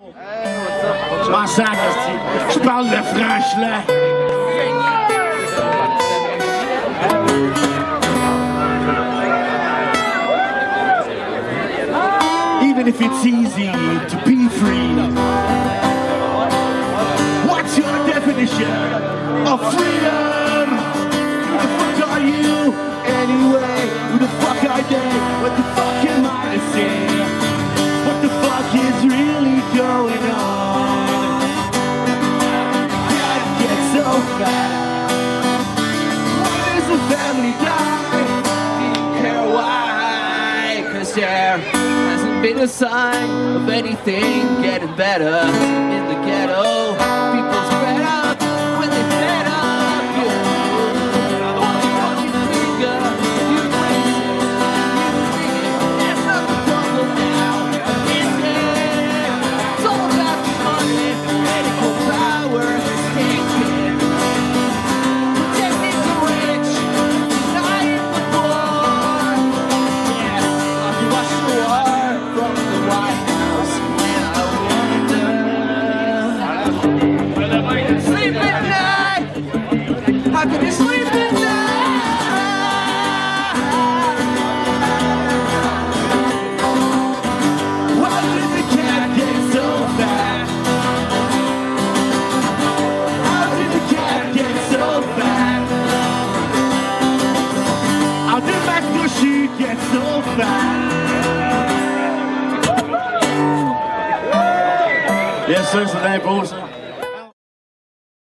De là. Even if it's easy to be free, what's your definition of free? The family? Didn't care there hasn't been a sign of anything getting better in the ghetto. get so fat. Yes, sir, the name, boys.